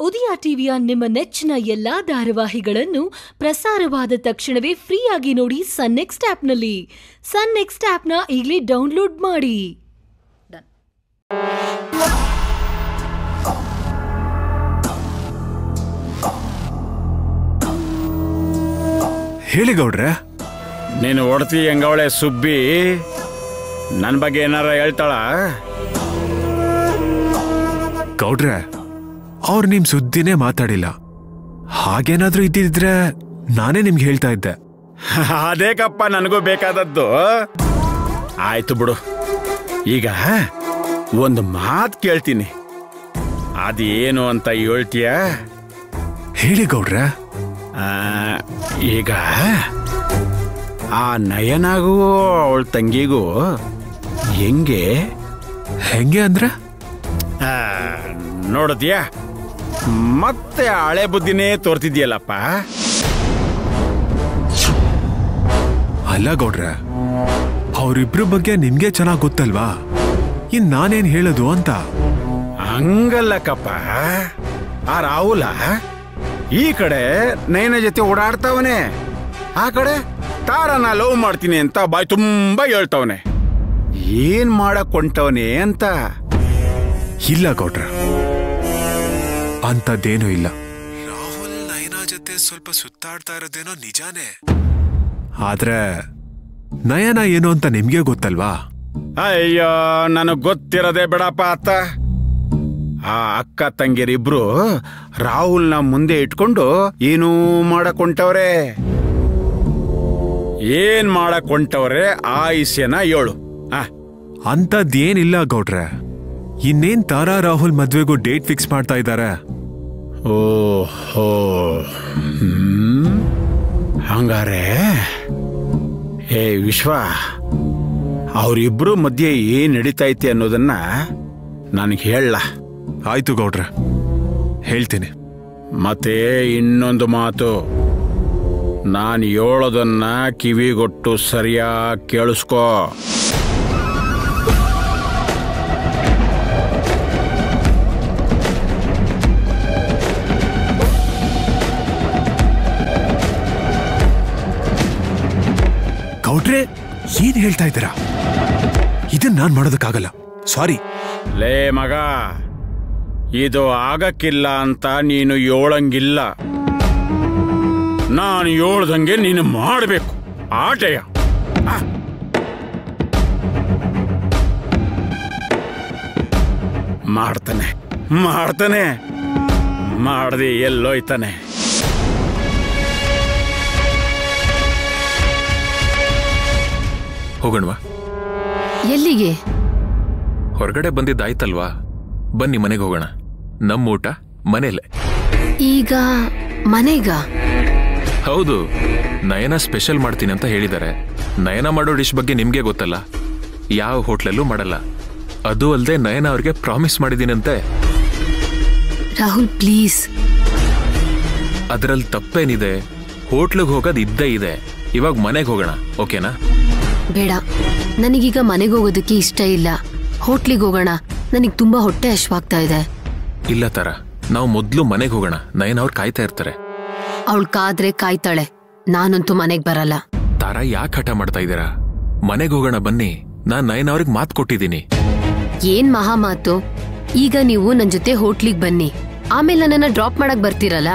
ಉದಯ ಟಿವಿಯ ನಿಮ್ಮ ನೆಚ್ಚಿನ ಎಲ್ಲಾ ಧಾರಾವಾಹಿಗಳನ್ನು ಪ್ರಸಾರವಾದ ತಕ್ಷಣವೇ ಫ್ರೀಯಾಗಿ ನೋಡಿ ಸನ್ ನೆಕ್ಸ್ಟ್ ಆಪ್ನಲ್ಲಿ. ಸನ್ ನೆಕ್ಸ್ಟ್ ಆಪ್ನ ಈಗಲೇ ಡೌನ್ಲೋಡ್ ಮಾಡಿ. ಹೇಳಿ ಗೌಡ್ರೆ. ನೀನು ಹೊಡ್ತಿ ಹೆಂಗವಳೆ ಸುಬ್ಬಿ? ನನ್ನ ಬಗ್ಗೆ ಏನಾರ ಹೇಳ್ತಾಳ? ಗೌಡ್ರೆ ಅವ್ರು ನಿಮ್ ಸುದ್ದಿನೇ ಮಾತಾಡಿಲ್ಲ. ಹಾಗೇನಾದ್ರೂ ಇದ್ದಿದ್ರೆ ನಾನೇ ನಿಮ್ಗೆ ಹೇಳ್ತಾ ಇದ್ದೆ. ಅದೇಕಪ್ಪ ನನಗೂ ಬೇಕಾದದ್ದು. ಆಯ್ತು ಬಿಡು. ಈಗ ಒಂದು ಮಾತು ಕೇಳ್ತೀನಿ. ಅದೇನು ಅಂತ ಹೇಳ್ತೀಯ? ಹೇಳಿ ಗೌಡ್ರ. ಈಗ ಆ ನಯನಾಗೂ ಅವಳ ತಂಗಿಗೂ ಹೆಂಗೆ? ಹೆಂಗೆ ಅಂದ್ರ? ನೋಡಿದ್ಯಾ ಮತ್ತೆ ಹಳೆ ಬುದ್ಧಿನೇ ತೋರ್ತಿದ್ಯಲ್ಲಪ್ಪ? ಅಲ್ಲ ಗೌಡ್ರ ಅವರಿಬ್ರ ಬಗ್ಗೆ ನಿಮ್ಗೆ ಚೆನ್ನಾಗ್ ಗೊತ್ತಲ್ವಾ? ಇನ್ ನಾನೇನ್ ಹೇಳೋದು ಅಂತ? ಹಂಗಲ್ಲಕ್ಕಪ್ಪ. ಆ ರಾಹುಲ ಈ ಕಡೆ ನಯನ ಜೊತೆ ಓಡಾಡ್ತಾವನೆ. ಆ ಕಡೆ ತಾರನ ಲವ್ ಮಾಡ್ತೀನಿ ಅಂತ ಬಾಯ್ ತುಂಬಾ ಹೇಳ್ತಾವನೆ. ಏನ್ ಮಾಡಕ್ ಹೊಂಟವನೆ ಅಂತ. ಇಲ್ಲ ಗೌಡ್ರ ಅಂತದ್ದೇನೂ ಇಲ್ಲ. ರಾಹುಲ್ ನಯನಾ ಜೊತೆ ಸ್ವಲ್ಪ ಸುತ್ತಾಡ್ತಾ ಇರೋದೇನೋ ನಿಜಾನೇ? ಆದ್ರೆ ನಯನ ಏನು ಅಂತ ನಿಮ್ಗೆ ಗೊತ್ತಲ್ವಾ? ಅಯ್ಯೋ ನನಗ್ ಗೊತ್ತಿರೋದೇ ಬಿಡಪ್ಪ ಅತ್ತ. ಆ ಅಕ್ಕ ತಂಗಿರಿಬ್ರು ರಾಹುಲ್ನ ಮುಂದೆ ಇಟ್ಕೊಂಡು ಏನೂ ಮಾಡಕೊಂಟವ್ರೆ. ಏನ್ ಮಾಡಕೊಂಟವ್ರೆ ಆಯುಷ್ಯನ ಏಳು. ಆ. ಅಂತದ್ದೇನಿಲ್ಲ ಗೌಡ್ರೆ. ಇನ್ನೇನ್ ತಾರಾ ರಾಹುಲ್ ಮದ್ವೆಗೂ ಡೇಟ್ ಫಿಕ್ಸ್ ಮಾಡ್ತಾ ಇದ್ದಾರೆ? ಓಹೋ. ಹಂಗಾರೆ? ಏ ವಿಶ್ವ ಅವರಿಬ್ರು ಮಧ್ಯೆ ಏನ್ ನಡೀತೈತೆ ಅನ್ನೋದನ್ನ ನನಗೆ ಹೇಳ. ಆಯ್ತು ಗೌಡ್ರ ಹೇಳ್ತೀನಿ. ಮತ್ತೆ ಇನ್ನೊಂದು ಮಾತು. ನಾನು ಹೇಳೋದನ್ನ ಕಿವಿಗೊಟ್ಟು ಸರಿಯಾಗಿ ಕೇಳಿಸ್ಕೋ. ಏನ್ ಹೇಳ್ತಾ ಇದ್ದೀರಾ? ಇದನ್ನ ನಾನ್ ಮಾಡೋದಕ್ಕಾಗಲ್ಲ. ಸಾರಿ ಲೇ ಮಗ, ಇದು ಆಗಕ್ಕಿಲ್ಲ ಅಂತ ನೀನು ಏಳಂಗಿಲ್ಲ ನಾನು ಹೇಳ್ದಂಗೆ ನೀನು ಮಾಡಬೇಕು. ಆಟೆಯ. ಮಾಡ್ತಾನೆ ಮಾಡ್ತಾನೆ. ಮಾಡದೆ ಎಲ್ಲೋಯ್ತಾನೆ. ಹೋಗೋಣವಾ? ಎಲ್ಲಿಗೆ? ಹೊರಗಡೆ ಬಂದಿದ್ದಾಯ್ತಲ್ವಾ? ಬನ್ನಿ ಮನೆಗೆ ಹೋಗೋಣ. ನಮ್ಮ ಊಟ ಮನೇಲೆ ಈಗ ಮನೆಗ? ಹೌದು ನಯನ ಸ್ಪೆಷಲ್ ಮಾಡ್ತೀನಿ ಅಂತ ಹೇಳಿದ್ದಾರೆ. ನಯನ ಮಾಡೋ ಡಿಶ್ ಬಗ್ಗೆ ನಿಮ್ಗೆ ಗೊತ್ತಲ್ಲ. ಯಾವ ಹೋಟ್ಲಲ್ಲೂ ಮಾಡಲ್ಲ. ಅದು ಅಲ್ಲದೆ ನಯನ ಅವ್ರಿಗೆ ಪ್ರಾಮಿಸ್ ಮಾಡಿದ್ದೀನಂತೆ. ರಾಹುಲ್ ಪ್ಲೀಸ್. ಅದರಲ್ಲಿ ತಪ್ಪೇನಿದೆ. ಹೋಟ್ಲಿಗೆ ಹೋಗೋದು ಇದ್ದೇ ಇದೆ. ಇವಾಗ ಮನೆಗೆ ಹೋಗೋಣ ಓಕೆನಾ? ಬೇಡ. ನನಗೀಗ ಮನೆಗೆ ಹೋಗೋದಕ್ಕೆ ಇಷ್ಟ ಇಲ್ಲ. ಹೋಟ್ಲಿಗೆ ಹೋಗೋಣ. ನನಗೆ ತುಂಬಾ ಹೊಟ್ಟೆ ಹಶ್ವಾಗ್ತಾ ಇದೆ. ಇಲ್ಲ ತರ. ನಾವು ಮೊದಲು ಮನೆಗೆ ಹೋಗೋಣ. ನಯನ ಅವ್ರು ಕಾಯ್ತಾ ಇರ್ತಾರೆ. ಅವಳು ಕಾದ್ರೆ ಕಾಯ್ತಾಳೆ. ನಾನಂತೂ ಮನೆಗೆ ಬರಲ್ಲ. ತರ ಯಾಕೆ ಹಠ ಮಾಡ್ತಾ ಇದ್ದೀರಾ? ಮನೆಗೆ ಹೋಗೋಣ ಬನ್ನಿ. ನಾನ್ ನಯನ ಅವ್ರಿಗೆ ಮಾತು ಕೊಟ್ಟಿದ್ದೀನಿ. ಏನ್ ಮಹಾ ಮಾತು? ಈಗ ನೀವು ನನ್ ಜೊತೆ ಹೋಟ್ಲಿಗೆ ಬನ್ನಿ. ಆಮೇಲೆ ನನ್ನನ್ನ ಡ್ರಾಪ್ ಮಾಡಕ್ ಬರ್ತೀರಲ್ಲ?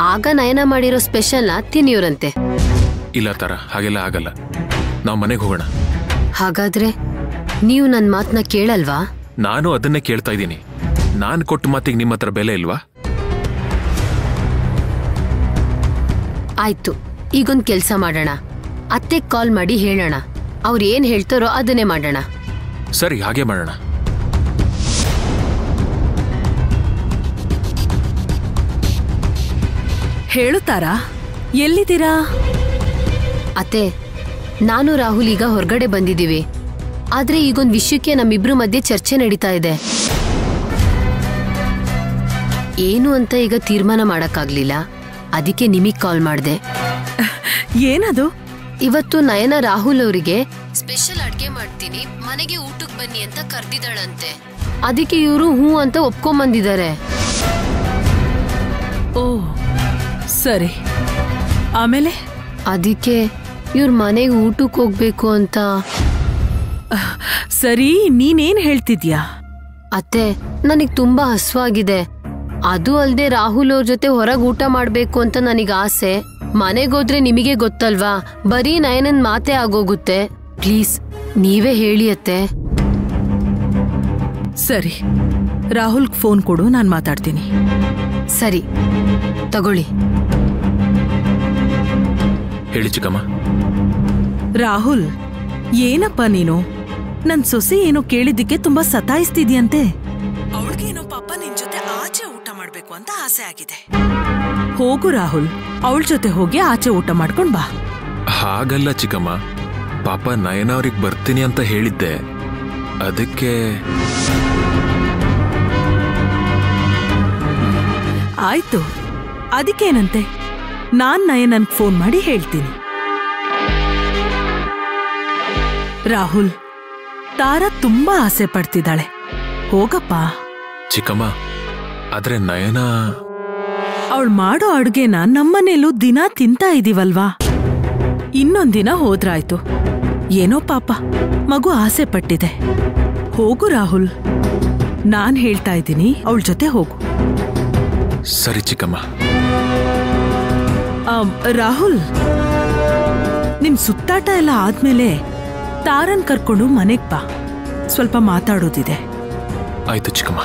ಆಗ ನಯನ ಮಾಡಿರೋ ಸ್ಪೆಷಲ್ನ ತಿನ್ನಿವ್ರಂತೆ. ಇಲ್ಲ ತರ ಹಾಗೆಲ್ಲ ಆಗಲ್ಲ. ನಾವು ಮನೆಗೆ ಹೋಗೋಣ. ಹಾಗಾದ್ರೆ ನೀವು ನನ್ನ ಮಾತನ್ನ ಕೇಳಲ್ವಾ? ನಾನು ಅದನ್ನೇ ಕೇಳ್ತಾ ಇದ್ದೀನಿ. ನಾನು ಕೊಟ್ಟ ಮಾತಿಗೆ ನಿಮ್ಮ ಹತ್ರ ಬೆಲೆ ಇಲ್ವಾ? ಆಯ್ತು ಈಗೊಂದು ಕೆಲಸ ಮಾಡೋಣ. ಅತ್ತೆ ಕಾಲ್ ಮಾಡಿ ಹೇಳೋಣ. ಅವ್ರು ಏನ್ ಹೇಳ್ತಾರೋ ಅದನ್ನೇ ಮಾಡೋಣ. ಸರಿ ಹಾಗೆ ಮಾಡೋಣ. ಹೇಳುತ್ತಾರಾ? ಎಲ್ಲಿದ್ದೀರಾ? ಅತ್ತೆ ನಾನು ರಾಹುಲ್ ಈಗ ಹೊರಗಡೆ ಬಂದಿದ್ದೀವಿ. ಆದ್ರೆ ಈಗೊಂದು ವಿಷಯಕ್ಕೆ ನಮ್ಮಿಬ್ರು ಮಧ್ಯೆ ಚರ್ಚೆ ನಡೀತಾ ಇದೆ. ಏನು ಅಂತ ಈಗ ತೀರ್ಮಾನ ಮಾಡಕ್ಕಾಗ್ಲಿಲ್ಲ. ಅದಕ್ಕೆ ನಿಮಗ್ ಕಾಲ್ ಮಾಡಿದೆ. ಏನದು? ಇವತ್ತು ನಯನ ರಾಹುಲ್ ಅವರಿಗೆ ಸ್ಪೆಷಲ್ ಅಡ್ಗೆ ಮಾಡ್ತೀನಿ. ಮನೆಗೆ ಊಟಕ್ಕೆ ಬನ್ನಿ ಅಂತ ಕರೆದಿದ್ದಾಳಂತೆ. ಅದಕ್ಕೆ ಇವರು ಹೂ ಅಂತ ಒಪ್ಕೊಂಬಂದಿದ್ದಾರೆ. ಓ ಸರಿ. ಆಮೇಲೆ? ಅದಕ್ಕೆ ಇವ್ರ ಮನೆಗೆ ಊಟಕ್ಕೆ ಹೋಗ್ಬೇಕು ಅಂತ. ಸರಿ ನೀನೇನ್ ಹೇಳ್ತಿದ್ಯಾ? ಅತ್ತೆ ನನಗ್ ತುಂಬಾ ಹಸ್ವಾಗಿದೆ. ಅದು ಅಲ್ಲದೆ ರಾಹುಲ್ ಅವ್ರ ಜೊತೆ ಹೊರಗೆ ಊಟ ಮಾಡ್ಬೇಕು ಅಂತ ನನಗ್ ಆಸೆ. ಮನೆಗೋದ್ರೆ ನಿಮಗೆ ಗೊತ್ತಲ್ವಾ? ಬರೀ ನಯನನ್ ಮಾತೆ ಆಗೋಗುತ್ತೆ. ಪ್ಲೀಸ್ ನೀವೇ ಹೇಳಿ ಅತ್ತೆ. ಸರಿ ರಾಹುಲ್ ಫೋನ್ ಕೊಡು ನಾನು ಮಾತಾಡ್ತೀನಿ. ಸರಿ ತಗೊಳ್ಳಿ. ಹೇಳಿ ಚಿಕ್ಕಮ್ಮ. ರಾಹುಲ್ ಏನಪ್ಪ ನೀನು? ನನ್ ಸೊಸೆ ಏನೋ ಕೇಳಿದ್ದಕ್ಕೆ ತುಂಬಾ ಸತಾಯಿಸ್ತಿದ್ಯಂತೆ. ಅವಳಿಗೇನೋ ಪಾಪ ನಿನ್ ಜೊತೆ ಆಚೆ ಊಟ ಮಾಡ್ಬೇಕು ಅಂತ ಆಸೆ ಆಗಿದೆ. ಹೋಗು ರಾಹುಲ್ ಅವಳ ಜೊತೆ ಹೋಗಿ ಆಚೆ ಊಟ ಮಾಡ್ಕೊಂಡ್ ಬಾ. ಹಾಗಲ್ಲ ಚಿಕ್ಕಮ್ಮ ಪಾಪ ನಯನ ಅವ್ರಿಗೆ ಬರ್ತೀನಿ ಅಂತ ಹೇಳಿದ್ದೆ. ಅದಕ್ಕೆ ಆಯ್ತು ಅದಕ್ಕೇನಂತೆ? ನಾನ್ ನಯನನ್ ಫೋನ್ ಮಾಡಿ ಹೇಳ್ತೀನಿ. ರಾಹುಲ್ ತಾರಾ ತುಂಬಾ ಆಸೆ ಪಡ್ತಿದ್ದಾಳೆ. ಹೋಗಪ್ಪ. ಚಿಕ್ಕಮ್ಮ ಆದ್ರೆ ನಯನ ಅವಳು ಮಾಡೋ ಅಡುಗೆನ ನಮ್ಮನೇಲೂ ದಿನ ತಿಂತಾ ಇದೀವಲ್ವಾ? ಇನ್ನೊಂದಿನ ಹೋದ್ರಾಯ್ತು. ಏನೋ ಪಾಪ ಮಗು ಆಸೆ ಪಟ್ಟಿದೆ. ಹೋಗು ರಾಹುಲ್. ನಾನ್ ಹೇಳ್ತಾ ಇದ್ದೀನಿ ಅವಳ ಜೊತೆ ಹೋಗು. ಸರಿ ಚಿಕ್ಕಮ್ಮ. ರಾಹುಲ್ ನಿಮ್ ಸುತ್ತಾಟ ಎಲ್ಲ ಆದ್ಮೇಲೆ ತಾರನ್ ಕರ್ಕೊಂಡು ಮನೆಗ್ ಬಾ. ಸ್ವಲ್ಪ ಮಾತಾಡೋದಿದೆ. ಆಯ್ತು ಚಿಕ್ಕಮ್ಮ.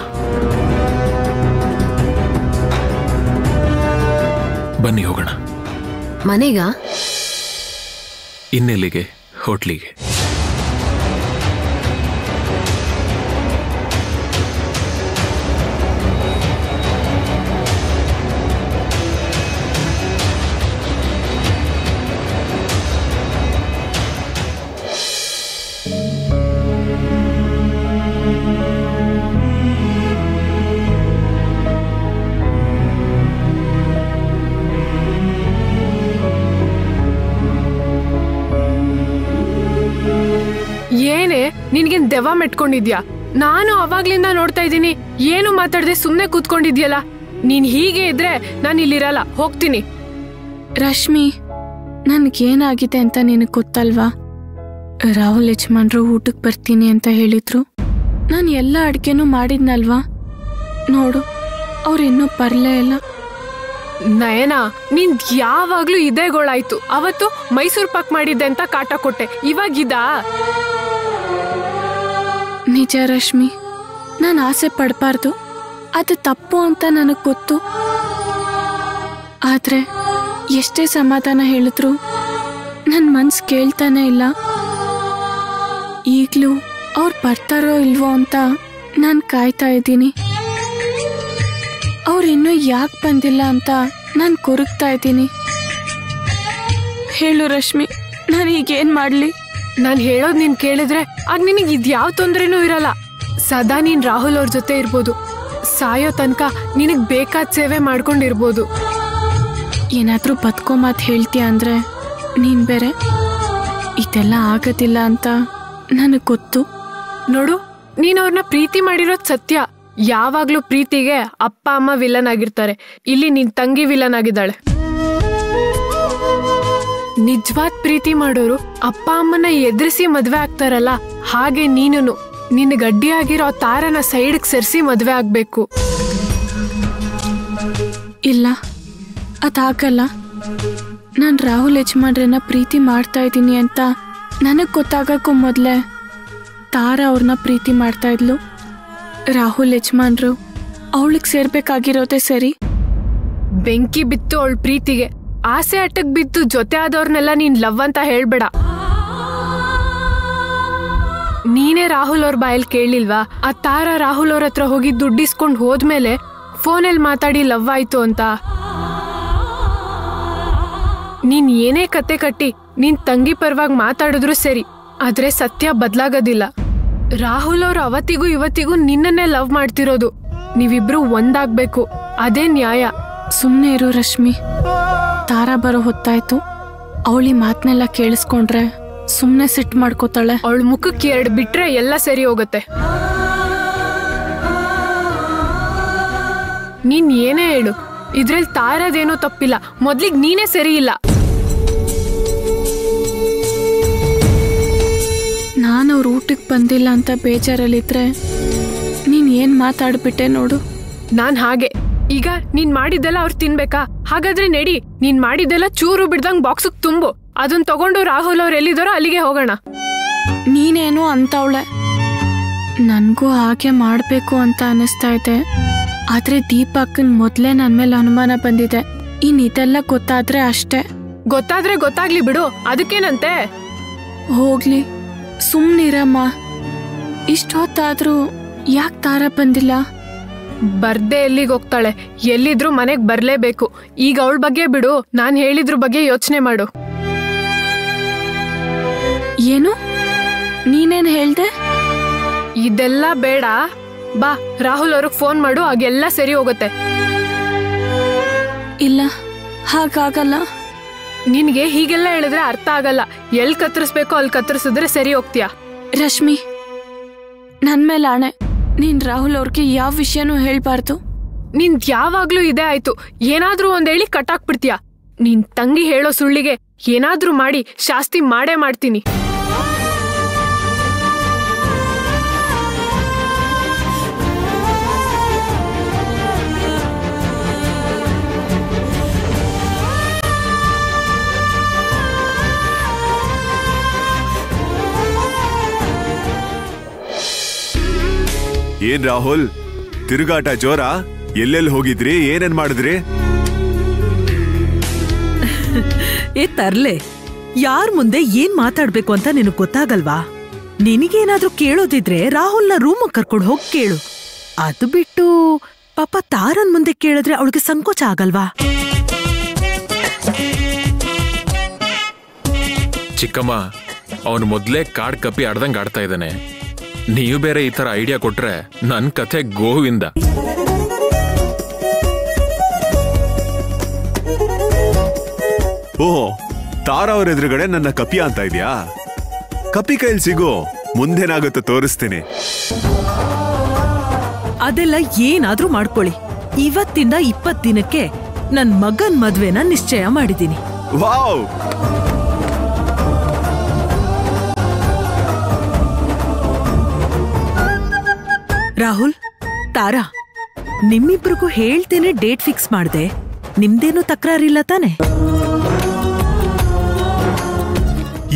ಬನ್ನಿ ಹೋಗೋಣ. ಮನೆಗ? ಇನ್ನೆಲ್ಲಿಗೆ? ಹೋಟ್ಲಿಗೆ. ದೆವ್ವ ಮೆಟ್ಕೊಂಡಿದ್ಯಾ? ನಾನು ಅವಾಗ್ಲಿಂದ ನೋಡ್ತಾ ಇದ್ದೀನಿ ಏನು ಮಾತಾಡದೆ ಸುಮ್ನೆ ಕೂತ್ಕೊಂಡಿದ್ಯಲ್ಲ? ನೀನ್ ಹೀಗೆ ಇದ್ರೆ ನಾನು ಇಲ್ಲಿರಲ್ಲ ಹೋಗ್ತೀನಿ. ರಶ್ಮಿ ನನ್ಗೇನಾಗಿದೆ ಅಂತ ನಿನಗೆ ಗೊತ್ತಲ್ವಾ? ರಾಹುಲ್ ಯಜಮಾನ್ರು ಊಟಕ್ಕೆ ಬರ್ತೀನಿ ಅಂತ ಹೇಳಿದ್ರು. ನಾನು ಎಲ್ಲ ಅಡ್ಗೆನೂ ಮಾಡಿದ್ನಲ್ವಾ? ನೋಡು ಅವ್ರು ಇನ್ನೂ ಬರ್ಲೇ ಇಲ್ಲ. ನಯನ ನಿನ್ ಯಾವಾಗ್ಲೂ ಇದೇ ಗೋಳಾಯ್ತು. ಅವತ್ತು ಮೈಸೂರು ಪಾಕ್ ಮಾಡಿದ್ದೆ ಅಂತ ಕಾಟ ಕೊಟ್ಟೆ. ಇವಾಗಿದಾ ನಿಜ ರಶ್ಮಿ? ನಾನು ಆಸೆ ಪಡಬಾರ್ದು. ಅದು ತಪ್ಪು ಅಂತ ನನಗೆ ಗೊತ್ತು. ಆದರೆ ಎಷ್ಟೇ ಸಮಾಧಾನ ಹೇಳಿದ್ರು ನನ್ನ ಮನ್ಸು ಕೇಳ್ತಾನೆ ಇಲ್ಲ. ಈಗಲೂ ಅವ್ರು ಬರ್ತಾರೋ ಇಲ್ವೋ ಅಂತ ನಾನು ಕಾಯ್ತಾ ಇದ್ದೀನಿ. ಅವ್ರು ಇನ್ನೂ ಯಾಕೆ ಬಂದಿಲ್ಲ ಅಂತ ನಾನು ಕೊರಗ್ತಾ ಇದ್ದೀನಿ. ಹೇಳು ರಶ್ಮಿ, ನಾನು ಈಗೇನು ಮಾಡ್ಲಿ? ನಾನು ಹೇಳೋದು ನೀನ್ ಕೇಳಿದ್ರೆ ಆಗ ನಿನಗ್ ಇದ್ಯಾವ ತೊಂದ್ರೆನೂ ಇರಲ್ಲ. ಸದಾ ನೀನ್ ರಾಹುಲ್ ಅವ್ರ ಜೊತೆ ಇರ್ಬೋದು. ಸಾಯೋ ತನಕ ನಿನಗ್ ಬೇಕಾದ ಸೇವೆ ಮಾಡ್ಕೊಂಡಿರ್ಬೋದು. ಏನಾದ್ರೂ ಬದುಕೋ ಮಾತು ಹೇಳ್ತೀಯ ಅಂದ್ರೆ ನೀನ್ ಬೇರೆ? ಇದೆಲ್ಲ ಆಗೋದಿಲ್ಲ ಅಂತ ನನಗೆ ಗೊತ್ತು. ನೋಡು ನೀನ್ ಅವ್ರನ್ನ ಪ್ರೀತಿ ಮಾಡಿರೋದ್ ಸತ್ಯ. ಯಾವಾಗ್ಲೂ ಪ್ರೀತಿಗೆ ಅಪ್ಪ ಅಮ್ಮ ವಿಲನ್ ಆಗಿರ್ತಾರೆ. ಇಲ್ಲಿ ನಿನ್ ತಂಗಿ ವಿಲನ್ ಆಗಿದ್ದಾಳೆ. ನಿಜವಾದ ಪ್ರೀತಿ ಮಾಡೋರು ಅಪ್ಪ ಅಮ್ಮನ ಎದುರಿಸಿ ಮದ್ವೆ ಆಗ್ತಾರಲ್ಲ ಹಾಗೆ ನೀನು ನಿನ್ನ ಗಡ್ಡಿಯಾಗಿರೋ ತಾರನ ಸೈಡ್ಗೆ ಸರಿಸಿ ಮದ್ವೆ ಆಗ್ಬೇಕು. ಇಲ್ಲ ಅದಾಗಲ್ಲ. ನಾನು ರಾಹುಲ್ ಯಜಮಾನ್ರನ್ನ ಪ್ರೀತಿ ಮಾಡ್ತಾ ಇದ್ದೀನಿ ಅಂತ ನನಗೆ ಗೊತ್ತಾಗಕ್ಕೂ ಮೊದಲೇ ತಾರ ಅವ್ರನ್ನ ಪ್ರೀತಿ ಮಾಡ್ತಾ ಇದ್ಲು. ರಾಹುಲ್ ಯಜಮಾನ್ರು ಅವಳಿಗೆ ಸೇರ್ಬೇಕಾಗಿರೋದೇ ಸರಿ. ಬೆಂಕಿ ಬಿತ್ತು ಅವಳ ಪ್ರೀತಿಗೆ. ಆಸೆ ಅಟ್ಟಕ್ ಬಿದ್ದು ಜೊತೆ ಆದವ್ರನ್ನೆಲ್ಲ ನೀನ್ ಲವ್ ಅಂತ ಹೇಳ್ಬೇಡ. ನೀನೇ ರಾಹುಲ್ ಅವ್ರ ಬಾಯಲ್ಲಿ ಕೇಳಿಲ್ವಾ? ಆ ತಾರ ರಾಹುಲ್ ಅವ್ರ ಹತ್ರ ಹೋಗಿ ದುಡ್ಡಿಸ್ಕೊಂಡ್ ಹೋದ್ಮೇಲೆ ಫೋನಲ್ಲಿ ಮಾತಾಡಿ ಲವ್ ಆಯ್ತು ಅಂತ. ನೀನ್ ಏನೇ ಕತೆ ಕಟ್ಟಿ, ನಿನ್ ತಂಗಿ ಪರವಾಗಿ ಮಾತಾಡಿದ್ರು ಸರಿ, ಆದ್ರೆ ಸತ್ಯ ಬದ್ಲಾಗೋದಿಲ್ಲ. ರಾಹುಲ್ ಅವ್ರು ಅವತ್ತಿಗೂ ಇವತ್ತಿಗೂ ನಿನ್ನನ್ನೇ ಲವ್ ಮಾಡ್ತಿರೋದು. ನೀವಿಬ್ರು ಒಂದಾಗ್ಬೇಕು, ಅದೇ ನ್ಯಾಯ. ಸುಮ್ಮನೆ ಇರು ರಶ್ಮಿ. ತಾರಾ ಬರೋ ಹೊತ್ತಾಯ್ತು. ಅವಳಿ ಮಾತನ್ನೆಲ್ಲ ಕೇಳಿಸ್ಕೊಂಡ್ರೆ ಸುಮ್ಮನೆ ಸಿಟ್ಟು ಮಾಡ್ಕೋತಾಳೆ. ಅವಳ ಮುಖಕ್ಕೆ ಎರಡು ಬಿಟ್ರೆ ಎಲ್ಲ ಸರಿ ಹೋಗುತ್ತೆ. ನೀನ್ ಏನೇ ಹೇಳು. ಇದ್ರಲ್ಲಿ ತಾರದೇನೋ ತಪ್ಪಿಲ್ಲ. ಮೊದ್ಲಿಗೆ ನೀನೇ ಸರಿ ಇಲ್ಲ. ನಾನು ಅವ್ರ ಊಟಕ್ಕೆ ಬಂದಿಲ್ಲ ಅಂತ ಬೇಜಾರಲ್ಲಿದ್ರೆ ನೀನ್ ಏನ್ ಮಾತಾಡ್ಬಿಟ್ಟೆ ನೋಡು. ನಾನು ಹಾಗೆ. ಈಗ ನೀನ್ ಮಾಡಿದ್ದೆಲ್ಲ ಅವ್ರು ತಿನ್ಬೇಕಾ? ಹಾಗಾದ್ರೆ ನಡಿ ನೀನ್ ಮಾಡಿದ್ದೆಲ್ಲ ಚೂರು ಬಿಡ್ದಂಗ್ ಬಾಕ್ಸಿಗೆ ತುಂಬು. ಅದನ್ನ ತಗೊಂಡು ರಾಹುಲ್ ಅವ್ರು ಎಲ್ಲಿದಾರೋ ಅಲ್ಲಿಗೆ ಹೋಗೋಣ. ನೀನೇನು ಅಂತವಳೆ? ನನ್ಗೂ ಹಾಗೆ ಮಾಡ್ಬೇಕು ಅಂತ ಅನಿಸ್ತಾ ಇದೆ. ಆದ್ರೆ ದೀಪಕ್ಕನ್ ಮೊದ್ಲೇ ನನ್ ಮೇಲೆ ಅನುಮಾನ ಬಂದಿದೆ. ಇನ್ ಇದೆಲ್ಲ ಗೊತ್ತಾದ್ರೆ ಅಷ್ಟೇ. ಗೊತ್ತಾದ್ರೆ ಗೊತ್ತಾಗ್ಲಿ ಬಿಡು ಅದಕ್ಕೇನಂತೆ? ಹೋಗ್ಲಿ. ಸುಮ್ನಿರಮ್ಮ. ಇಷ್ಟೊತ್ತಾದ್ರೂ ಯಾಕೆ ತಾರ ಬಂದಿಲ್ಲ? ಬರ್ದೆ ಎಲ್ಲಿಗೆ ಹೋಗ್ತಾಳೆ? ಎಲ್ಲಿದ್ರು ಮನೆಗೆ ಬರಲೇಬೇಕು. ಈಗ ಅವಳ ಬಗ್ಗೆ ಬಿಡು ನಾನು ಹೇಳಿದ್ರ ಬಗ್ಗೆ ಯೋಚನೆ ಮಾಡು. ಏನು? ನೀನೇನ್ ಹೇಳ್ದೆ? ಇದೆಲ್ಲ ಬೇಡ. ಬಾ ರಾಹುಲ್ ಅವ್ರಿಗೆ ಫೋನ್ ಮಾಡು ಆಗೆಲ್ಲ ಸರಿ ಹೋಗುತ್ತೆ. ಇಲ್ಲ ಹಾಗಾಗಲ್ಲ. ನಿನಗೆ ಹೀಗೆಲ್ಲ ಹೇಳಿದ್ರೆ ಅರ್ಥ ಆಗಲ್ಲ. ಎಲ್ಲಿ ಕತ್ತರಿಸ್ಬೇಕೋ ಅಲ್ಲಿ ಕತ್ತರಿಸಿದ್ರೆ ಸರಿ ಹೋಗ್ತೀಯಾ? ರಶ್ಮಿ ನನ್ನ ಮೇಲೆ ಆಣೆ. ನೀನ್ ರಾಹುಲ್ ಅವ್ರಿಗೆ ಯಾವ ವಿಷಯನೂ ಹೇಳ್ಬಾರ್ದು? ನಿನ್ ಯಾವಾಗ್ಲೂ ಇದೇ ಆಯ್ತು. ಏನಾದ್ರೂ ಒಂದ್ ಹೇಳಿ ಕಟ್ಟಾಕ್ಬಿಡ್ತೀಯ? ನಿನ್ ತಂಗಿ ಹೇಳೋ ಸುಳ್ಳಿಗೆ ಏನಾದ್ರೂ ಮಾಡಿ ಶಾಸ್ತಿ ಮಾಡೇ ಮಾಡ್ತೀನಿ. ಏನ್ ರಾಹುಲ್? ತಿರುಗಾಟ ಜೋರ? ಎಲ್ಲೆಲ್ಲಿ ಹೋಗಿದ್ರಿ? ಏನೇನ್ ಮಾಡಿದ್ರಿ? ಏ ತರ್ಲೆ. ಯಾರ್ ಮುಂದೆ ಏನ್ ಮಾತಾಡ್ಬೇಕು ಅಂತ ನಿನಗ್ ಗೊತ್ತಾಗಲ್ವಾ? ನಿನಗೇನಾದ್ರೂ ಕೇಳೋದಿದ್ರೆ ರಾಹುಲ್ನ ರೂಮ್ ಕರ್ಕೊಂಡು ಹೋಗ್ ಕೇಳು. ಅದು ಬಿಟ್ಟು ಪಾಪ ತಾರನ್ ಮುಂದೆ ಕೇಳಿದ್ರೆ ಅವಳಿಗೆ ಸಂಕೋಚ ಆಗಲ್ವಾ? ಚಿಕ್ಕಮ್ಮ ಅವನು ಮೊದ್ಲೇ ಕಾಡ್ ಕಪ್ಪಿ ಆಡ್ದಂಗ್ ಆಡ್ತಾ ಇದ್ದಾನೆ. ನೀವು ಬೇರೆ ಈ ತರ ಐಡಿಯಾ ಕೊಟ್ರೆ ನನ್ ಕಥೆ ಗೋವಿಂದ. ಓಹ್ ತಾರಾ ಅವ್ರ ಎದುರುಗಡೆ ನನ್ನ ಕಪಿ ಅಂತ ಇದ್ಯಾ? ಕಪಿ ಕೈಲಿ ಸಿಗೋ ಮುಂದೇನಾಗುತ್ತೋ ತೋರಿಸ್ತೀನಿ. ಅದೆಲ್ಲ ಏನಾದ್ರೂ ಮಾಡ್ಕೊಳ್ಳಿ. ಇವತ್ತಿಂದ ಇಪ್ಪತ್ ದಿನಕ್ಕೆ ನನ್ ಮಗನ್ ಮದ್ವೆನ ನಿಶ್ಚಯ ಮಾಡಿದೀನಿ ವಾವ್! ರಾಹುಲ್ ತಾರಾ ನಿಮ್ಮಿಬ್ರಿಗೂ ಹೇಳ್ತೇನೆ ಡೇಟ್ ಫಿಕ್ಸ್ ಮಾಡ್ದೆ. ನಿಮ್ದೇನು ತಕರಾರಿಲ್ಲ ತಾನೆ?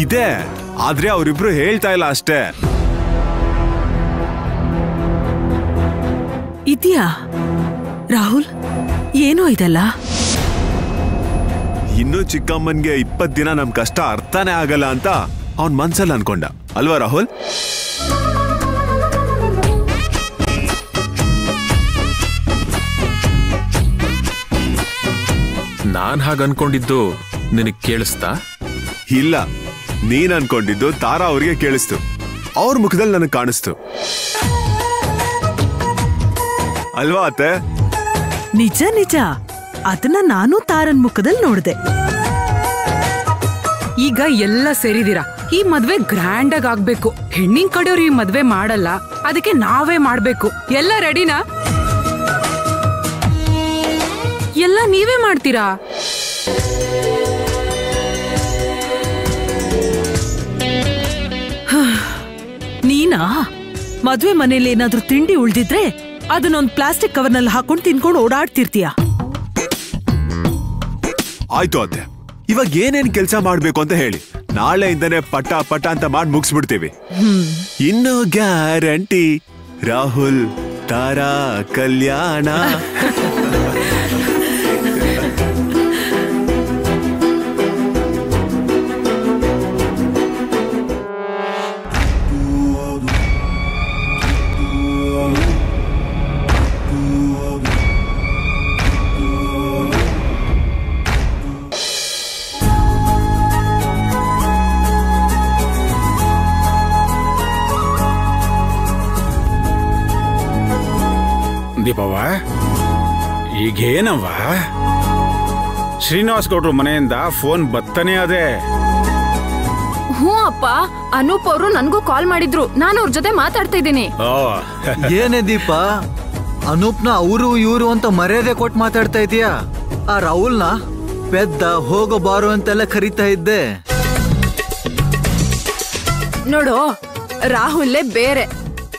ಇದೆ ಆದ್ರೆ ಅವರಿಬ್ರು ಹೇಳ್ತಾ ಇಲ್ಲ ಅಷ್ಟೇ. ಇದೆಯಾ? ರಾಹುಲ್ ಏನೋ ಇದೆಲ್ಲ? ಇನ್ನು ಚಿಕ್ಕಮ್ಮನ್ಗೆ ಇಪ್ಪತ್ತು ದಿನ ನಮ್ ಕಷ್ಟ ಅರ್ಥನೇ ಆಗಲ್ಲ ಅಂತ ಅವನ್ ಮನ್ಸಲ್ಲಿ ಅನ್ಕೊಂಡ. ಅಲ್ವಾ ರಾಹುಲ್? ನಾನ್ ಹಾಗ ಅನ್ಕೊಂಡಿದ್ದು ನಿನಗ್ ಕೇಳಿಸ್ತಾ? ಇಲ್ಲ ನೀನ್ ಅನ್ಕೊಂಡಿದ್ದು ತಾರಾ ಅವ್ರಿಗೆ ಕೇಳಿಸ್ತು. ಅವ್ರ ಮುಖದಲ್ಲಿ ನನಗೆ ಕಾಣಿಸ್ತು. ಅಲ್ವಾ ಅತ್ತೆ? ನಿಜ ನಿಜ. ಅದನ್ನ ನಾನು ತಾರನ್ ಮುಖದಲ್ಲಿ ನೋಡಿದೆ. ಈಗ ಎಲ್ಲ ಸೇರಿದೀರಾ? ಈ ಮದ್ವೆ ಗ್ರ್ಯಾಂಡ್ ಆಗಿ ಆಗ್ಬೇಕು. ಹೆಣ್ಣಿನ ಕಡೆಯವ್ರು ಈ ಮದ್ವೆ ಮಾಡಲ್ಲ. ಅದಕ್ಕೆ ನಾವೇ ಮಾಡ್ಬೇಕು. ಎಲ್ಲ ರೆಡಿನಾ ಎಲ್ಲ ನೀವೇ ಮಾಡ್ತೀರಾ? ನೀನಾ? ಮದುವೆ ಮನೇಲಿ ಏನಾದ್ರೂ ತಿಂಡಿ ಉಳ್ದಿದ್ರೆ ಅದನ್ನೊಂದು ಪ್ಲಾಸ್ಟಿಕ್ ಕವರ್ನಲ್ಲಿ ಹಾಕೊಂಡು ತಿನ್ಕೊಂಡು ಓಡಾಡ್ತಿರ್ತೀಯ? ಆಯ್ತು ಅದೇ ಇವಾಗ ಏನೇನ್ ಕೆಲಸ ಮಾಡ್ಬೇಕು ಅಂತ ಹೇಳಿ. ನಾಳೆಯಿಂದನೇ ಪಟ ಪಟ ಅಂತ ಮಾಡಿ ಮುಗಿಸ್ಬಿಡ್ತೀವಿ. ಇನ್ನು ಗ್ಯಾರಂಟಿ. ರಾಹುಲ್ ತಾರಾ ಕಲ್ಯಾಣ. ದೀಪವ್ವ ಈಗೇನವ್ವ? ಶ್ರೀನಿವಾಸ್ ಗೌಡ್ರು ಮನೆಯಿಂದ ಫೋನ್ ಬತ್ತನೇ ಅದೇ. ಹ್ಞೂ ಅಪ್ಪ ಅನೂಪ್ ಅವರು ನನಗೂ ಕಾಲ್ ಮಾಡಿದ್ರು. ನಾನು ಅವ್ರ ಜೊತೆ ಮಾತಾಡ್ತಾ ಇದ್ದೀನಿ. ಓ. ಏನೇ ದೀಪ ಅನೂಪ್ನ ಅವರು ಇವರು ಅಂತ ಮರ್ಯಾದೆ ಕೊಟ್ಟು ಮಾತಾಡ್ತಾ ಇದೀಯಾ ಆ ರಾಹುಲ್ನ ಪೆದ್ದ ಹೋಗೋ ಬಾರೋ ಅಂತೆಲ್ಲ ಕರಿತಾ ಇದ್ದೆ. ನೋಡು ರಾಹುಲ್ಲೇ ಬೇರೆ.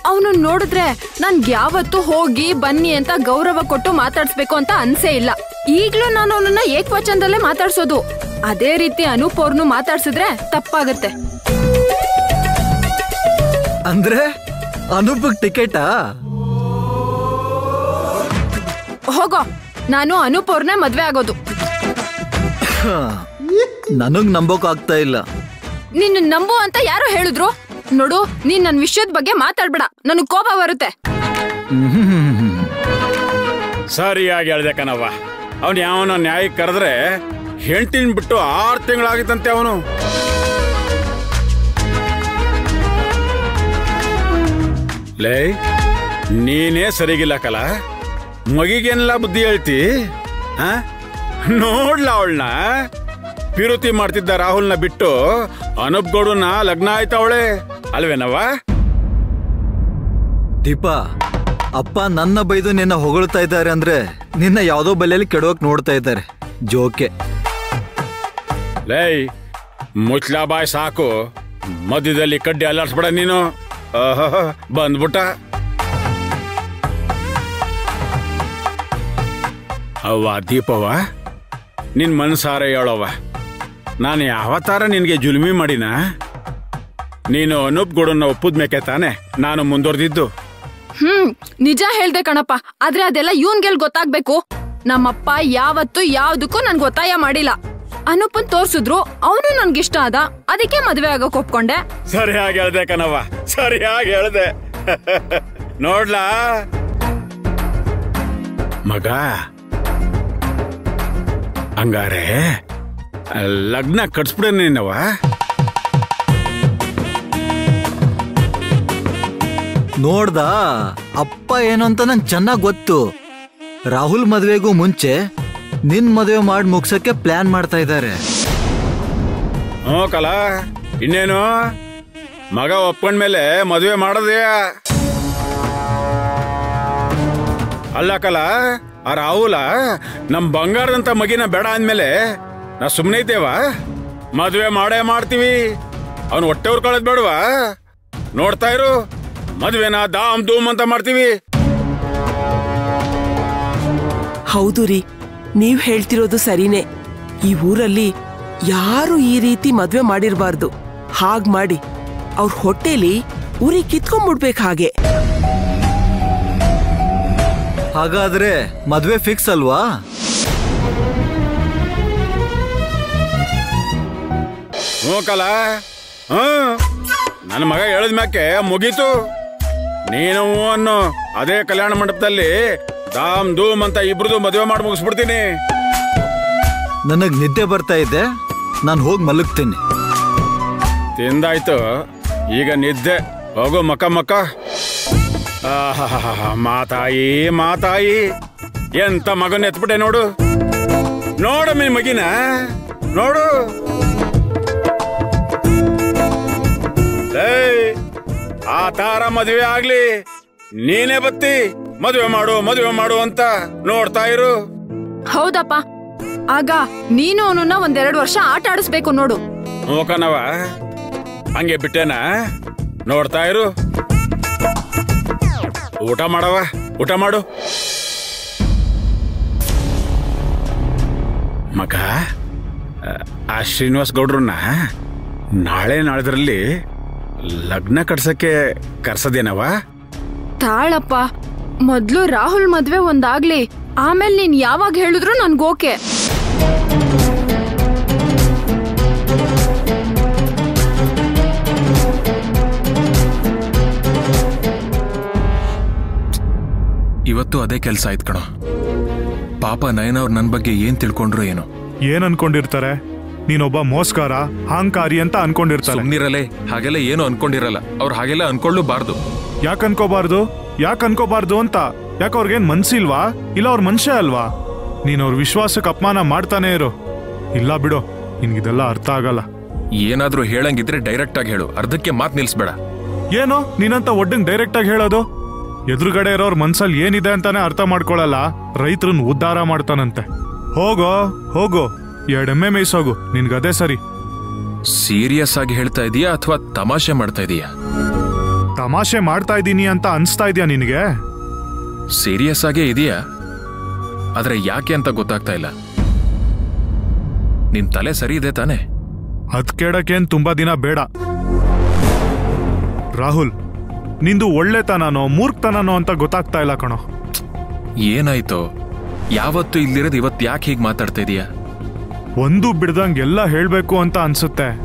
ಅವನು ನೋಡಿದ್ರೆ ನನ್ಗೆ ಯಾವತ್ತೂ ಹೋಗಿ ಬನ್ನಿ ಅಂತ ಗೌರವ ಕೊಟ್ಟು ಮಾತಾಡ್ಸ್ಬೇಕು ಅಂತ ಅನ್ಸೇ ಇಲ್ಲ. ಈಗ್ಲೂ ನಾನು ಅವನನ್ನ ಏಕವಚನದಲ್ಲೇ ಮಾತಾಡ್ಸೋದು. ಅದೇ ರೀತಿ ಅನೂಪ್ ಅವ್ರನ್ನು ಮಾತಾಡ್ಸಿದ್ರೆ ತಪ್ಪಾಗತ್ತೆ. ಅಂದ್ರೆ ಅನೂಪ್ ಟಿಕೆಟಾ? ಹೋಗೋ ನಾನು ಅನೂಪ್ ಅವ್ರನ್ನೇ ಮದ್ವೆ ಆಗೋದು. ನನಗ್ ನಂಬೋಕ್ ಆಗ್ತಾ ಇಲ್ಲ. ನಿನ್ನ ನಂಬು ಅಂತ ಯಾರೋ ಹೇಳಿದ್ರು? ನೋಡು, ನೀನ್ ನನ್ ವಿಷಯದ ಬಗ್ಗೆ ಮಾತಾಡ್ಬೇಡ. ನನಗ್ ಕೋಪ ಬರುತ್ತೆ. ಸರಿಯಾಗಿ ಹೇಳ್ದೆ ಕಣವ್ವ. ಅವನ್ ಯಾವನ ನ್ಯಾಯಕ್ಕೆ ಕರೆದ್ರೆ ಹೆಂಡತಿನ ಬಿಟ್ಟು ಆರು ತಿಂಗಳಾಗಿತ್ತಂತೆ ಅವನು. ಲೇ, ನೀನೇ ಸರಿಗಿಲ್ಲ ಕಲ. ಮಗಿಗೆಲ್ಲ ಬುದ್ಧಿ ಹೇಳ್ತಿ? ನೋಡ್ಲ ಅವಳನ್ನ ಪಿರುತಿ ಮಾಡ್ತಿದ್ದ ರಾಹುಲ್ನ ಬಿಟ್ಟು ಅನೂಪ್ ಗೌಡನ ಲಗ್ನ ಆಯ್ತವಳೆ ಅಲ್ವೇನವ್ವ? ದೀಪ ಅಪ್ಪ ನನ್ನ ಬೈದು ನಿನ್ನ ಹೊಗಳ್ತಾ ಇದ್ದಾರೆ ಅಂದ್ರೆ ನಿನ್ನ ಯಾವ್ದೋ ಬಲೆಯಲ್ಲಿ ಕೆಡೋಕ್ ನೋಡ್ತಾ ಇದ್ದಾರೆ. ಜೋಕೆ. ಲೇ ಮುಚ್ಲಾ ಬಾಯ್ ಸಾಕು. ಮಧ್ಯದಲ್ಲಿ ಕಡ್ಡಿ ಅಲ್ಲಾಡ್ಸ್ಬೇಡ ನೀನು. ಬಂದ್ಬಿಟ್ಟ. ಅವ್ವ ದೀಪವ್ವ ನಿನ್ ಮನ್ಸಾರ ಹೇಳವ್ವ. ನಾನು ಯಾವತ್ತಾರ ನಿನಗೆ ಜುಲ್ಮಿ ಮಾಡಿನ? ನೀನು ಅನೂಪ್ ಗೌಡನ್ನ ಒಪ್ಪುದ್ಮೇಕೆ ತಾನೆ? ನಾನು ಮುಂದುವರೆದಿದ್ದು. ಹ್ಮ್ ನಿಜ ಹೇಳ್ದೆ ಕಣಪ್ಪ. ಆದ್ರೆ ಅದೆಲ್ಲ ಇವನ್ಗೆಲ್ ಗೊತ್ತಾಗ್ಬೇಕು. ನಮ್ಮಪ್ಪ ಯಾವತ್ತು ಯಾವ್ದಕ್ಕೂ ನನ್ಗೆ ಒತ್ತಾಯ ಮಾಡಿಲ್ಲ. ಅನೂಪನ್ ತೋರ್ಸಿದ್ರು ಅವನು ನನ್ಗಿಷ್ಟ ಆದ. ಅದಕ್ಕೆ ಮದ್ವೆ ಆಗಕ್ ಒಪ್ಕೊಂಡೆ. ಸರಿಯಾಗಿ ಹೇಳ್ದೆ ಕಣವ್ವ. ಸರಿಯಾಗಿ ಹೇಳ್ದೆ. ನೋಡ್ಲಾ? ಮಗ? ಹಂಗಾರೆ ಲಗ್ನ ಕಟ್ಸ್ಬಿಡ ನೀನವ ನೋಡ್ದ? ಅಪ್ಪ ಏನು ಅಂತ ನಂಗೆ ಚೆನ್ನಾಗಿ ಗೊತ್ತು. ರಾಹುಲ್ ಮದುವೆಗೂ ಮುಂಚೆ ನಿನ್ ಮದುವೆ ಮಾಡಿ ಮುಗ್ಸಕ್ಕೆ ಪ್ಲಾನ್ ಮಾಡ್ತಾ ಇದ್ದಾರೆ. ಹ್ಞೂ ಕಲಾ, ಇನ್ನೇನು? ಮಗ ಒಪ್ಕೊಂಡ್ಮೇಲೆ ಮದುವೆ ಮಾಡೋದೇ? ಅಲ್ಲ ಕಲ, ಆ ರಾಹುಲ ನಮ್ ಬಂಗಾರದಂತ ಮಗಿನ ಬೇಡ ಅಂದ್ಮೇಲೆ ನಾ ಸುಮ್ನೆ ಇದ್ದೇವಾ? ಮದುವೆ ಮಾಡೇ ಮಾಡ್ತೀವಿ. ಅವನು ಹೊಟ್ಟೆ ಉರ್ಕೊಳ್ಳೋದು ಬೇಡವಾ? ನೋಡ್ತಾ ಇರು. ಮದುವೆನ ದಾಮ್ ಧೂಮ್ ಅಂತ ಮಾಡ್ತೀವಿ. ಹೌದು ರೀ ನೀವ್ ಹೇಳ್ತಿರೋದು ಸರಿನೇ. ಈ ಊರಲ್ಲಿ ಯಾರು ಈ ರೀತಿ ಮದ್ವೆ ಮಾಡಿರ್ಬಾರ್ದು. ಹಾಗ್ ಮಾಡಿ ಅವ್ರ ಹೊಟ್ಟೆಲಿ ಊರಿ ಕಿತ್ಕೊಂಡ್ಬಿಡ್ಬೇಕು ಹಾಗೆ. ಹಾಗಾದ್ರೆ ಮದ್ವೆ ಫಿಕ್ಸ್ ಅಲ್ವಾ? ಹ್ಞೂ ಕಲ ನನ್ನ ಮಗ ಹೇಳಿದ ಮ್ಯಾಕೆ ಮುಗೀತು. ನೀನು ಅನ್ನು ಅದೇ ಕಲ್ಯಾಣ ಮಂಟಪದಲ್ಲಿ ದಾಮ್ ಧೂಮ್ ಅಂತ ಇಬ್ರದು ಮದುವೆ ಮಾಡಿ ಮುಗಿಸ್ಬಿಡ್ತೀನಿ. ನನಗ್ ನಿದ್ದೆ ಬರ್ತಾ ಇದೆ. ನಾನು ಹೋಗಿ ಮಲಗ್ತೀನಿ. ತಿಂದಾಯ್ತು. ಈಗ ನಿದ್ದೆ. ಹೋಗು ಮಕ್ಕ ಮಕ್ಕ ಮಾತಾಯಿ ಮಾತಾಯಿ. ಎಂತ ಮಗನ ಎತ್ಬಿಟ್ಟೆ ನೋಡು. ನೋಡು ಮಗಿನ. ನೋಡು. ಆ ತಾರ ಮದುವೆ ಆಗ್ಲಿ. ನೀನೇ ಬತ್ತಿ ಮದುವೆ ಮಾಡು ಮದುವೆ ಮಾಡು ಅಂತ ನೋಡ್ತಾ ಇರು. ಹೌದಪ್ಪ. ಆಗ ನೀನು ಅವನನ್ನ ಒಂದೆರಡು ವರ್ಷ ಆಟ ಆಡಿಸ್ಬೇಕು ನೋಡು. ನೋಕನವ ಹಂಗೆ ಬಿಟ್ಟೇನಾ? ನೋಡ್ತಾ ಇರು. ಊಟ ಮಾಡವ ಊಟ ಮಾಡು. ಮಗ ಆ, ಆ ಶ್ರೀನಿವಾಸ್ ಗೌಡ್ರನ್ನ ನಾಳೆ ನಾಳೆದ್ರಲ್ಲಿ ಲಗ್ನ ಕಟ್ಸಕ್ಕೆ ಕರ್ಸದೇನವ? ತಾಳಪ್ಪ ಮೊದ್ಲು ರಾಹುಲ್ ಮದ್ವೆ ಒಂದಾಗ್ಲಿ ಆಮೇಲೆ ನೀನ್ ಯಾವಾಗ ಹೇಳಿದ್ರು ನನ್ಗೋಕೆ ಇವತ್ತು ಅದೇ ಕೆಲಸ ಆಯ್ತು ಕಣ. ಪಾಪ ನಯನ ಅವ್ರು ನನ್ನ ಬಗ್ಗೆ ಏನ್ ತಿಳ್ಕೊಂಡ್ರು ಏನೋ? ಏನ್ ಅನ್ಕೊಂಡಿರ್ತಾರೆ? ನೀನೊಬ್ಬ ಮೋಸ್ಕಾರ ಅಹಂಕಾರಿ ಅಂತ ಅನ್ಕೊಂಡಿರ್ತಾರೆ ಸುಮ್ನಿರಲೇ ಹಾಗೆಲ್ಲ ಏನು ಅನ್ಕೊಂಡಿರಲ್ಲ. ಅವ್ರು ಹಾಗೆಲ್ಲ ಅನ್ಕೊಳ್ಳಬಾರ್ದು. ಯಾಕೆ ಅನ್ಕೋಬಾರ್ದು ಯಾಕೆ ಅನ್ಕೋಬಾರ್ದು ಅಂತ? ಯಾಕೆ ಅವ್ರಿಗೇನ್ ಮನ್ಸಿಲ್ವಾ? ಇಲ್ಲ ಅವ್ರ ಮನುಷ್ಯ ಅಲ್ವಾ? ನೀನ್ ಅವ್ರ ವಿಶ್ವಾಸಕ್ಕೆ ಅಪಮಾನ ಮಾಡ್ತಾನೆ ಇರು. ಇಲ್ಲ ಬಿಡು ನಿನ್ಗಿದೆಲ್ಲ ಅರ್ಥ ಆಗಲ್ಲ. ಏನಾದ್ರೂ ಹೇಳಂಗಿದ್ರೆ ಡೈರೆಕ್ಟ್ ಆಗಿ ಹೇಳು. ಅರ್ಧಕ್ಕೆ ಮಾತು ನಿಲ್ಸ್ಬೇಡ. ಏನೋ? ನೀನಂತ ಒಡ್ಡಂಗ್ ಡೈರೆಕ್ಟ್ ಆಗಿ ಹೇಳೋದು? ಎದುರುಗಡೆ ಇರೋರ್ ಮನ್ಸಲ್ಲಿ ಏನಿದೆ ಅಂತಾನೆ ಅರ್ಥ ಮಾಡ್ಕೊಳಲ್ಲ. ರೈತರನ್ನ ಉದ್ಧಾರ ಮಾಡ್ತಾನಂತೆ. ಹೋಗೋ ಹೋಗು. ಎರಡೆಮ್ಮೆ ಮೇಯ್ಸೋಗು. ನಿನ್ಗದೇ ಸರಿ. ಸೀರಿಯಸ್ ಆಗಿ ಹೇಳ್ತಾ ಇದೀಯಾ ಅಥವಾ ತಮಾಷೆ ಮಾಡ್ತಾ ಇದೀಯಾ? ತಮಾಷೆ ಮಾಡ್ತಾ ಇದ್ದೀನಿ ಅಂತ ಅನ್ಸ್ತಾ ಇದೆಯಾ ನಿನಗೆ? ಸೀರಿಯಸ್ ಆಗೇ ಇದೆಯಾ? ಆದ್ರೆ ಯಾಕೆ ಅಂತ ಗೊತ್ತಾಗ್ತಾ ಇಲ್ಲ. ನಿನ್ ತಲೆ ಸರಿ ಇದೆ ತಾನೆ? ಅದ್ ಕೇಳಕ್ಕೇನ್ ತುಂಬಾ ದಿನ ಬೇಡ. ರಾಹುಲ್ ನಿಂದು ಒಳ್ಳೆತನನೋ ಮೂರ್ಖತನನೋ ಅಂತ ಗೊತ್ತಾಗ್ತಾ ಇಲ್ಲ ಕಣೋ. ಏನಾಯ್ತು? ಯಾವತ್ತು ಇಲ್ಲಿರೋದು ಇವತ್ತು ಯಾಕೆ ಹೀಗೆ ಮಾತಾಡ್ತಾ ಇದೀಯಾ? ಒಂದು ಬಿಡ್ದಂಗ್ ಎಲ್ಲ ಹೇಳ್ಬೇಕು ಅಂತ ಅನ್ಸುತ್ತೆ.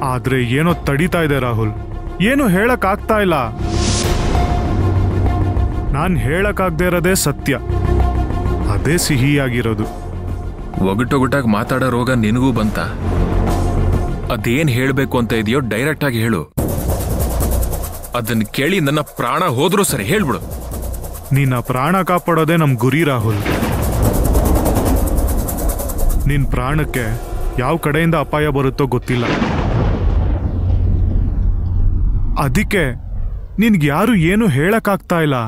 ಆದ್ರೆ ಏನೋ ತಡೀತಾ ಇದೆ ರಾಹುಲ್. ಏನು ಹೇಳಕ್ ಆಗ್ತಾ ಇಲ್ಲ. ನಾನ್ ಹೇಳಕ್ಕಾಗ್ದೇ ಇರೋದೇ ಸತ್ಯ. ಅದೇ ಸಿಹಿಯಾಗಿರೋದು. ಒಗಟೊಗಟಾಗಿ ಮಾತಾಡೋ ರೋಗ ನಿನಗೂ ಬಂತ? ಅದೇನ್ ಹೇಳ್ಬೇಕು ಅಂತ ಇದೆಯೋ ಡೈರೆಕ್ಟ್ ಆಗಿ ಹೇಳು. ಅದನ್ನ ಕೇಳಿ ನನ್ನ ಪ್ರಾಣ ಹೋದ್ರೂ ಸರಿ ಹೇಳ್ಬಿಡು. ನಿನ್ನ ಪ್ರಾಣ ಕಾಪಾಡೋದೇ ನಮ್ ಗುರಿ ರಾಹುಲ್. ನಿನ್ ಪ್ರಾಣಕ್ಕೆ ಯಾವ ಕಡೆಯಿಂದ ಅಪಾಯ ಬರುತ್ತೋ ಗೊತ್ತಿಲ್ಲ. ಅದಕ್ಕೆ ನಿನ್ಗೆ ಯಾರು ಏನು ಹೇಳಕ್ಕಾಗ್ತಾ ಇಲ್ಲ?